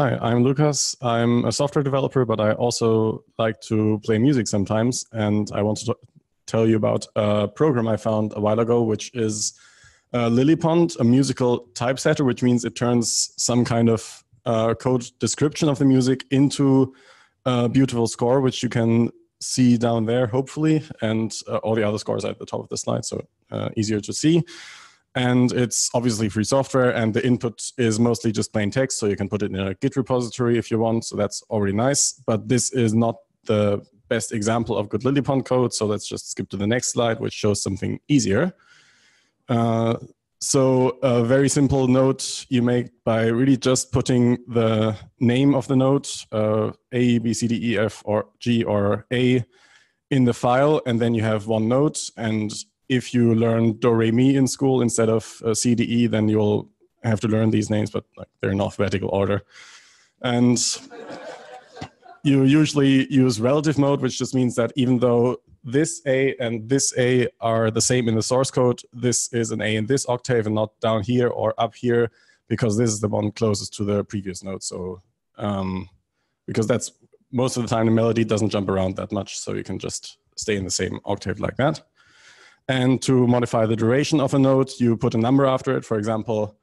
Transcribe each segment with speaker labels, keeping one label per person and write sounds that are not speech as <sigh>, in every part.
Speaker 1: Hi, I'm Lucas. I'm a software developer, but I also like to play music sometimes. And I want to tell you about a program I found a while ago, which is uh, Lilypond, a musical typesetter, which means it turns some kind of uh, code description of the music into a beautiful score, which you can see down there, hopefully, and uh, all the other scores at the top of the slide, so uh, easier to see. And it's obviously free software, and the input is mostly just plain text, so you can put it in a Git repository if you want, so that's already nice. But this is not the best example of good Lilypond code, so let's just skip to the next slide, which shows something easier. Uh, so a very simple note you make by really just putting the name of the note, uh, A, B, C, D, E, F, or G, or A in the file, and then you have one note. And if you learn Do, Re, Mi in school instead of uh, C, D, E, then you'll have to learn these names, but like, they're in alphabetical order. And you usually use relative mode, which just means that even though this A and this A are the same in the source code, this is an A in this octave and not down here or up here because this is the one closest to the previous note. So um, because that's most of the time the melody doesn't jump around that much, so you can just stay in the same octave like that. And to modify the duration of a note, you put a number after it. For example,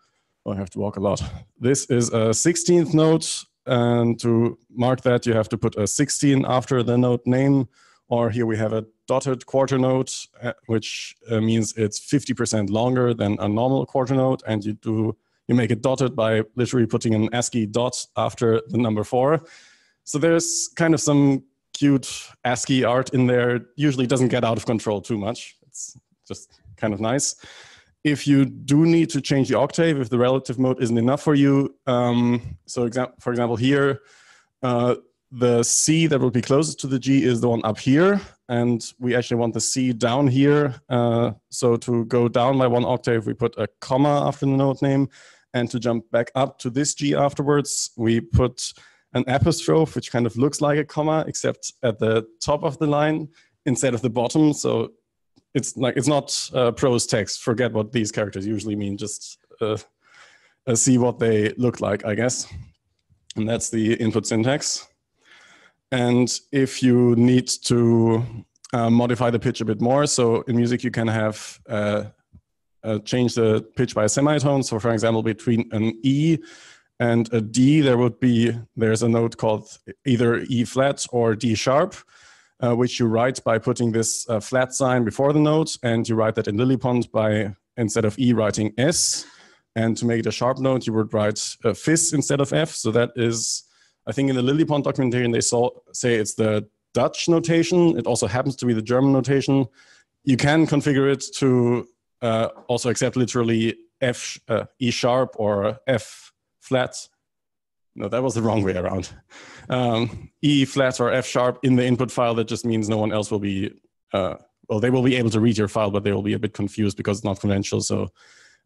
Speaker 1: oh, I have to walk a lot. This is a 16th note and to mark that, you have to put a 16 after the note name, or here we have a dotted quarter note, uh, which uh, means it's 50% longer than a normal quarter note. And you do you make it dotted by literally putting an ASCII dot after the number four. So there's kind of some cute ASCII art in there. Usually doesn't get out of control too much. It's just kind of nice if you do need to change the octave, if the relative mode isn't enough for you, um, so exa for example here, uh, the C that would be closest to the G is the one up here, and we actually want the C down here. Uh, so to go down by one octave, we put a comma after the note name, and to jump back up to this G afterwards, we put an apostrophe, which kind of looks like a comma, except at the top of the line instead of the bottom. So it's like it's not uh, prose text. Forget what these characters usually mean. Just uh, uh, see what they look like, I guess. And that's the input syntax. And if you need to uh, modify the pitch a bit more, so in music you can have uh, uh, change the pitch by a semitone. So for example, between an E and a D, there would be, there's a note called either E flat or D sharp uh, which you write by putting this uh, flat sign before the note, and you write that in Lilypond by, instead of E, writing es. And to make it a sharp note, you would write uh, Fis instead of F. So that is, I think in the Lilypond documentation, they saw, say it's the Dutch notation. It also happens to be the German notation. You can configure it to uh, also accept literally F, uh, E sharp or F flat no, that was the wrong way around. Um, e flat or F sharp in the input file, that just means no one else will be, uh, well, they will be able to read your file, but they will be a bit confused because it's not conventional. So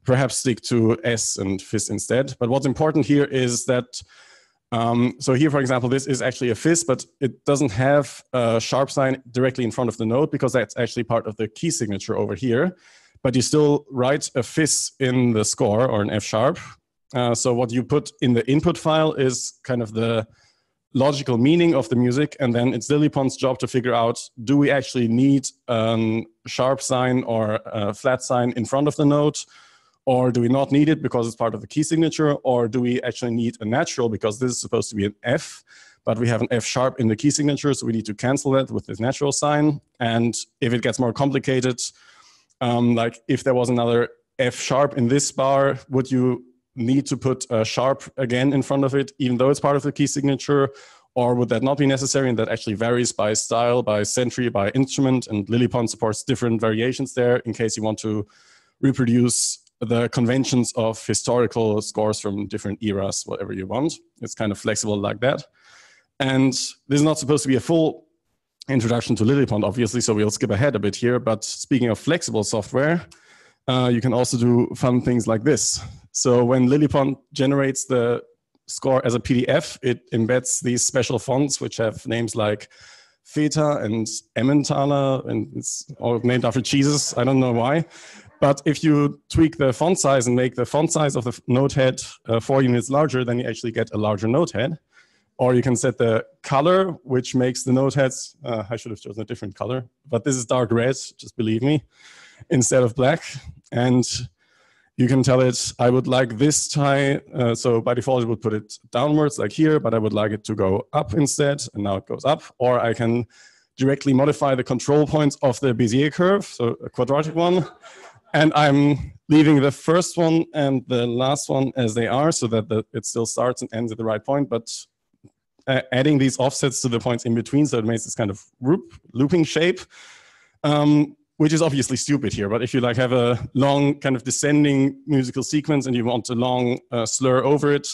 Speaker 1: perhaps stick to es and FIS instead. But what's important here is that, um, so here, for example, this is actually a FIS, but it doesn't have a sharp sign directly in front of the note because that's actually part of the key signature over here. But you still write a FIS in the score or an F sharp, uh, so what you put in the input file is kind of the logical meaning of the music, and then it's Lilypond's job to figure out, do we actually need a sharp sign or a flat sign in front of the note, or do we not need it because it's part of the key signature, or do we actually need a natural because this is supposed to be an F, but we have an F sharp in the key signature, so we need to cancel that with this natural sign. And if it gets more complicated, um, like if there was another F sharp in this bar, would you need to put a sharp again in front of it, even though it's part of the key signature? Or would that not be necessary? And that actually varies by style, by century, by instrument. And Lilypond supports different variations there in case you want to reproduce the conventions of historical scores from different eras, whatever you want. It's kind of flexible like that. And this is not supposed to be a full introduction to Lilypond, obviously, so we'll skip ahead a bit here. But speaking of flexible software, uh, you can also do fun things like this. So when Lilypond generates the score as a PDF, it embeds these special fonts which have names like Feta and Emmentaler, and it's all named after cheeses. I don't know why. But if you tweak the font size and make the font size of the note head uh, four units larger, then you actually get a larger note head. Or you can set the color, which makes the note heads, uh, I should have chosen a different color, but this is dark red, just believe me, instead of black. And you can tell it, I would like this tie. Uh, so by default, it would put it downwards like here, but I would like it to go up instead. And now it goes up. Or I can directly modify the control points of the Bezier curve, so a quadratic one. And I'm leaving the first one and the last one as they are so that the, it still starts and ends at the right point. But uh, adding these offsets to the points in between, so it makes this kind of loop, looping shape. Um, which is obviously stupid here. But if you like have a long kind of descending musical sequence and you want a long uh, slur over it,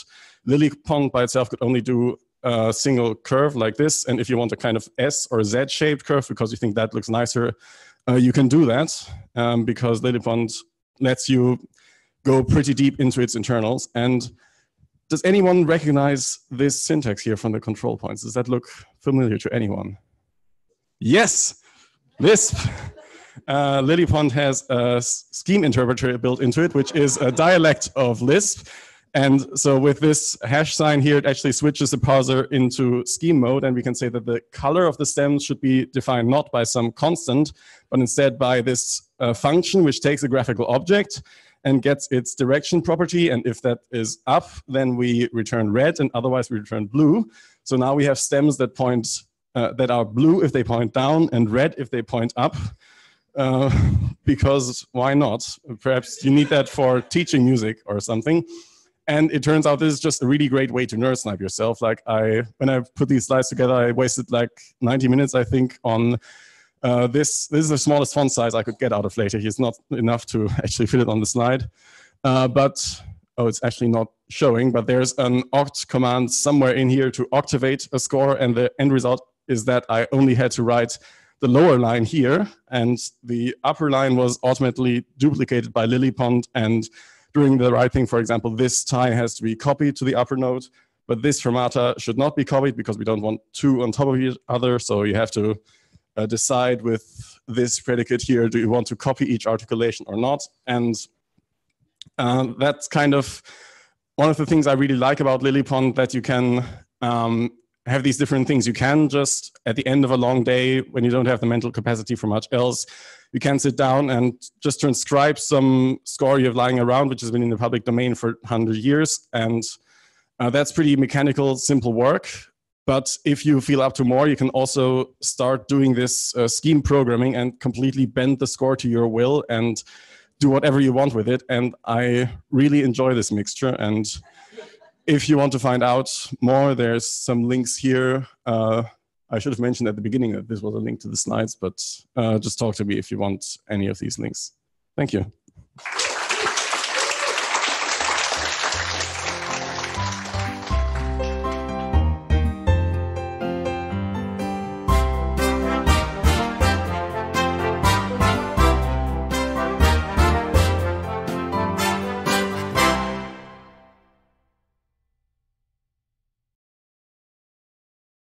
Speaker 1: LilyPond by itself could only do a single curve like this. And if you want a kind of S or Z shaped curve because you think that looks nicer, uh, you can do that um, because Pond lets you go pretty deep into its internals. And does anyone recognize this syntax here from the control points? Does that look familiar to anyone? Yes, Lisp uh, LilyPond has a scheme interpreter built into it, which is a dialect of Lisp. And so with this hash sign here, it actually switches the parser into scheme mode. And we can say that the color of the stems should be defined not by some constant, but instead by this uh, function, which takes a graphical object and gets its direction property. And if that is up, then we return red, and otherwise we return blue. So now we have stems that point uh, that are blue if they point down and red if they point up. Uh, <laughs> because why not? Perhaps you need that for teaching music or something. And it turns out this is just a really great way to nerd snipe yourself. Like I, when I put these slides together, I wasted like 90 minutes, I think, on uh, this. This is the smallest font size I could get out of LaTeX. It's not enough to <laughs> actually fit it on the slide. Uh, but, oh, it's actually not showing, but there's an oct command somewhere in here to octavate a score. And the end result is that I only had to write the lower line here, and the upper line was ultimately duplicated by LilyPond. And doing the right thing, for example, this tie has to be copied to the upper node, but this fermata should not be copied because we don't want two on top of each other. So you have to uh, decide with this predicate here, do you want to copy each articulation or not? And uh, that's kind of one of the things I really like about LilyPond that you can um, have these different things. You can just, at the end of a long day, when you don't have the mental capacity for much else, you can sit down and just transcribe some score you have lying around, which has been in the public domain for 100 years. And uh, that's pretty mechanical, simple work. But if you feel up to more, you can also start doing this uh, scheme programming and completely bend the score to your will and do whatever you want with it. And I really enjoy this mixture. And if you want to find out more, there's some links here. Uh, I should have mentioned at the beginning that this was a link to the slides, but uh, just talk to me if you want any of these links. Thank you.